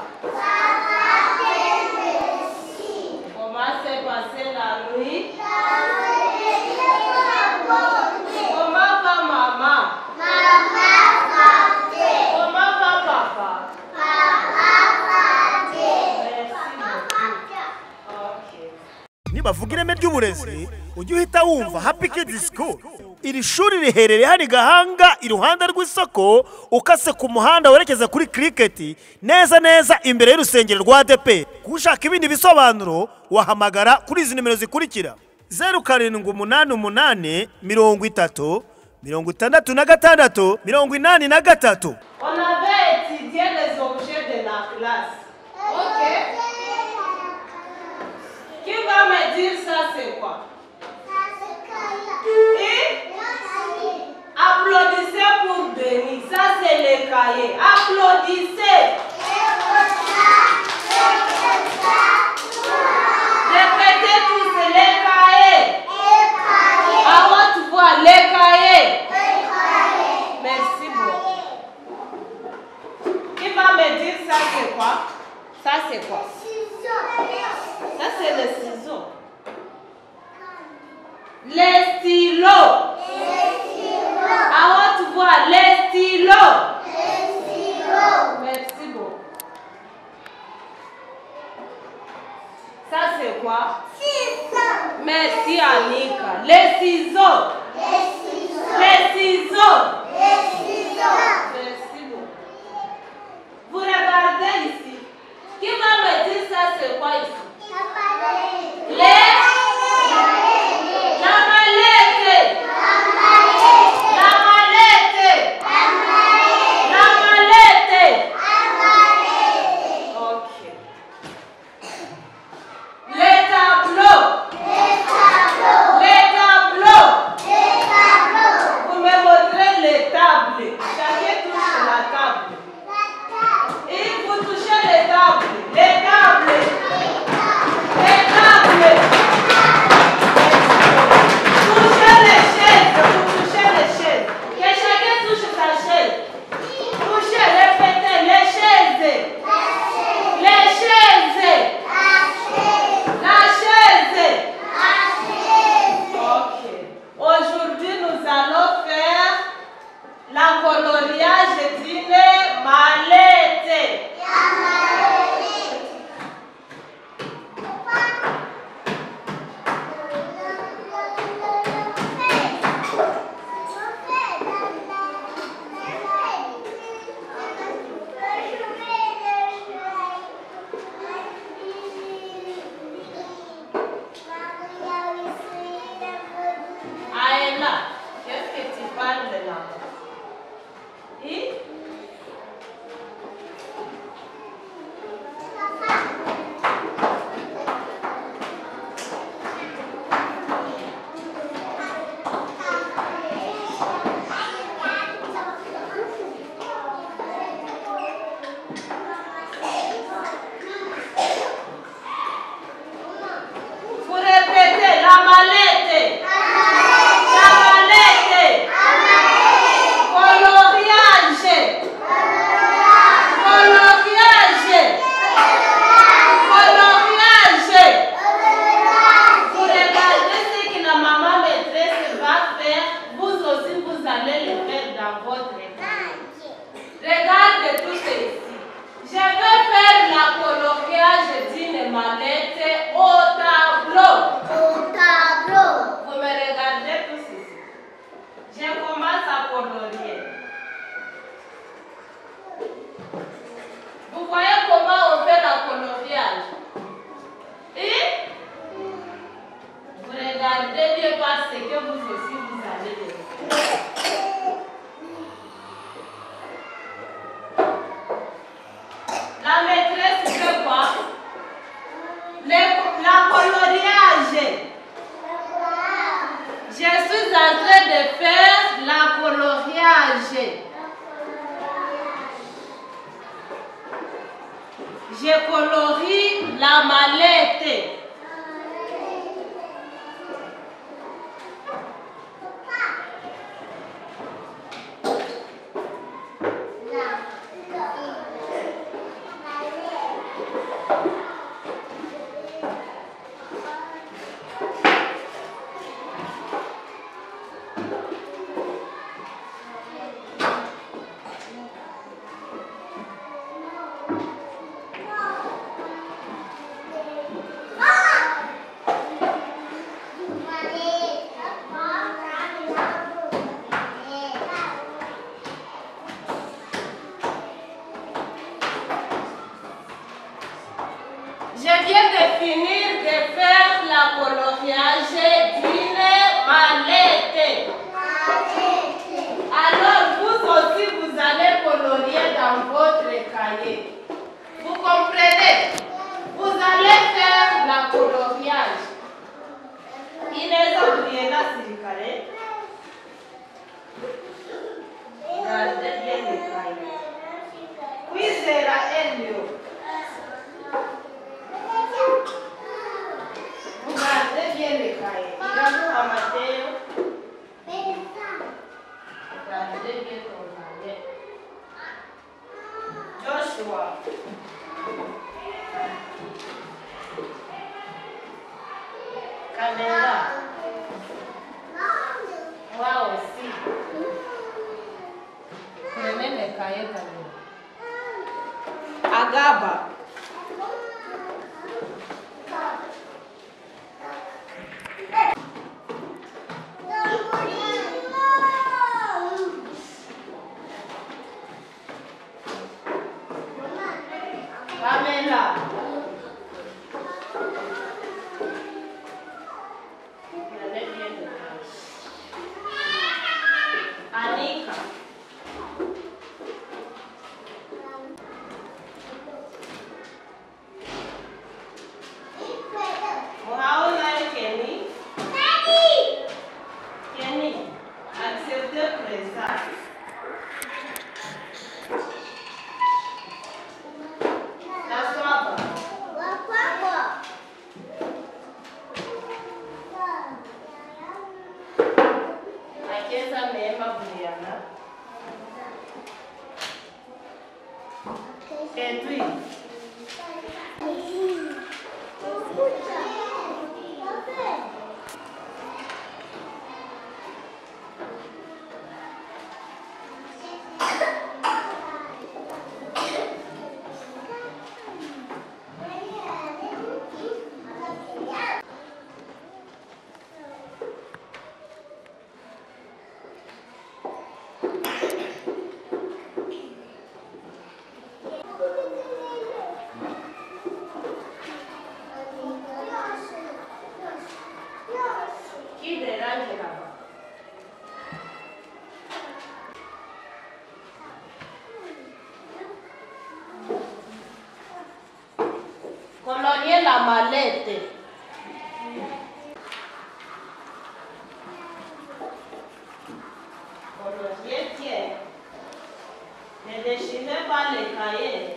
아. bavuga ireme ry'uburezi ujye uhita wumva happy kids school. Iri shuri riherereye hari gahanga iruhande rw'isoko ukase ku muhanda werekeza kuri kiriketi neza neza imbere y'urusengero rwa depe ushaka ibindi bisobanuro wahamagara kuri izi nimero zikurikira. Zeru karindwi umunani umunani mirongo itatu mirongo itandatu na gatandatu mirongo inani na gatatu. Onaveti diyerezo mushede na kirasi c'est quoi Et? Applaudissez pour bénir. Ça, c'est le cahier. Applaudissez. qua. Sison. Merci Annika. Les ciseaux. Les ciseaux. Les ciseaux. Les ciseaux. Merci beaucoup. Vous regardez ici. Qui va me dire ça c'est quoi ici? Πρωτοριά Ζετζίνε Μαλέ. Aê! acaba Ne déchirez pas les cahiers.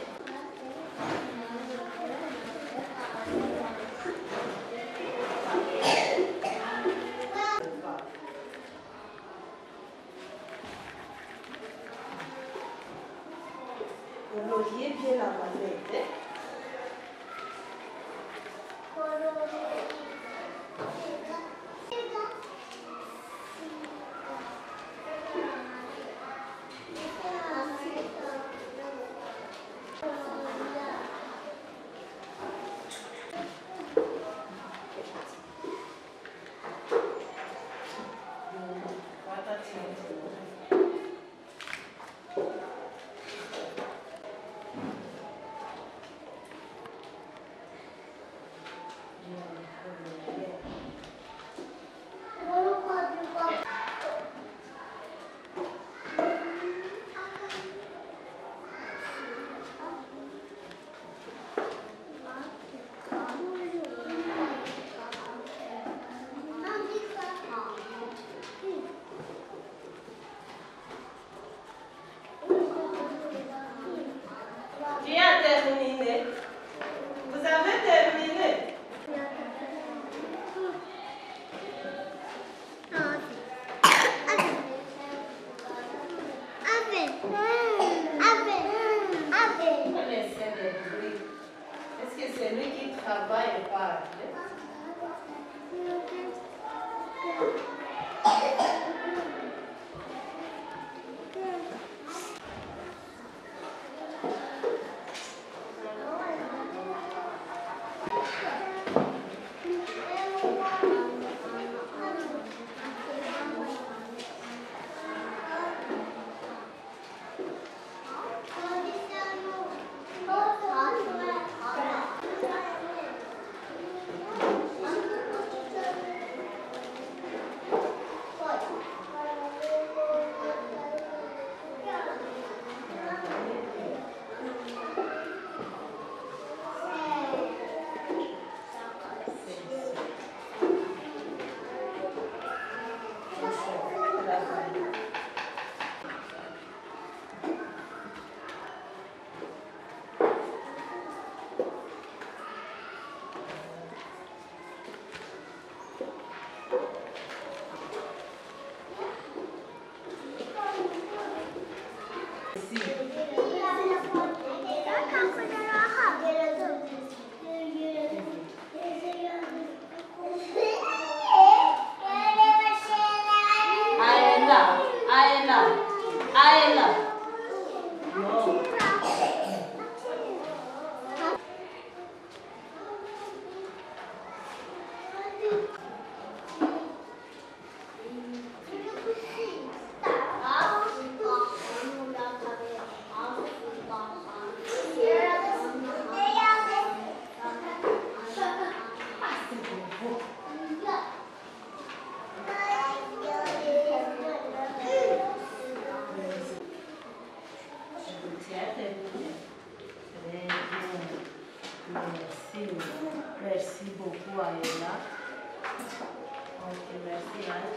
Yes.